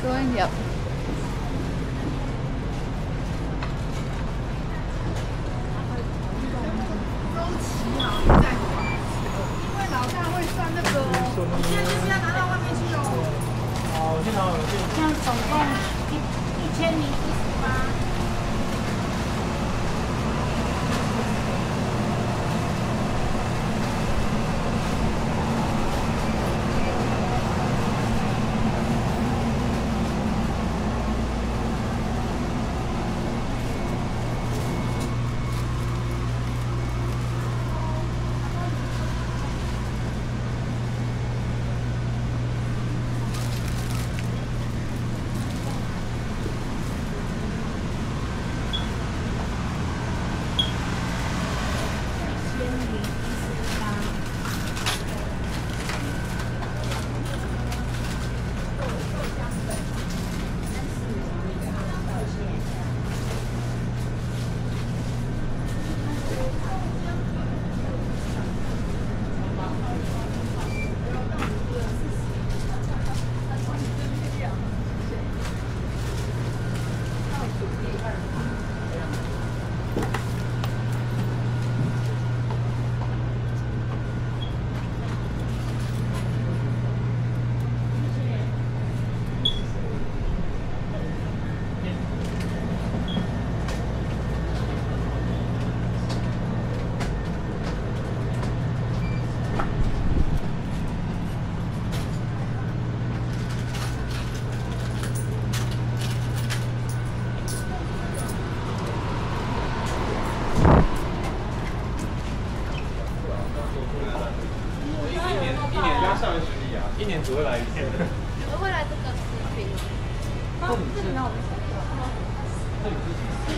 多一点。周期好像在管，因为老大会算那个，你现在就是要拿到外面去哦。好，我先拿我的这样总共一一千零一十八。千零一十八。一年一年加上学历啊，一年只会来一次。你们会来这个视频？这里是这里是几